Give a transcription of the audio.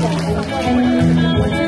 em